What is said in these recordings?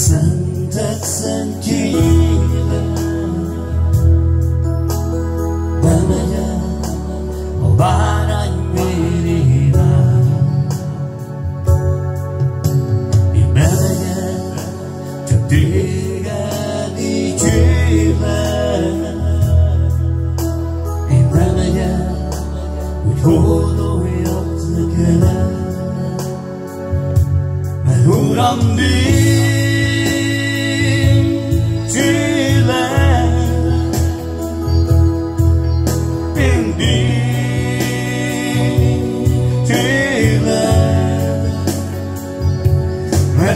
Szentek szentjébe Bemegyek a bárány mérébe Én bemegyek, csak téged dicsérve Én bemegyek, úgy hódoljak neked Mert Uram, díj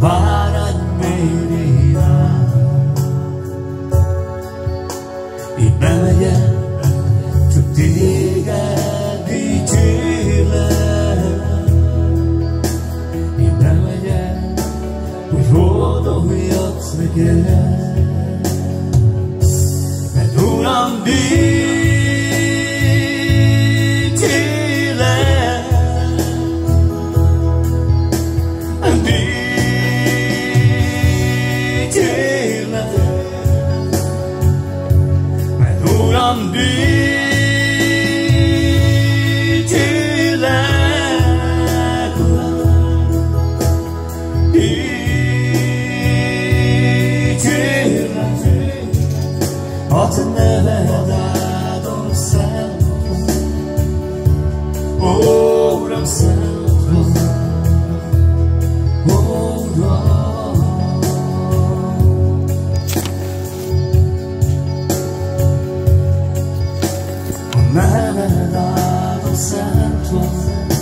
bárány mérére. Én bemegyek, csak téged dicsérlek. Én bemegyek, hogy hódoljak neked. Baştan bitile Bitile Atın neveden sana, dado santo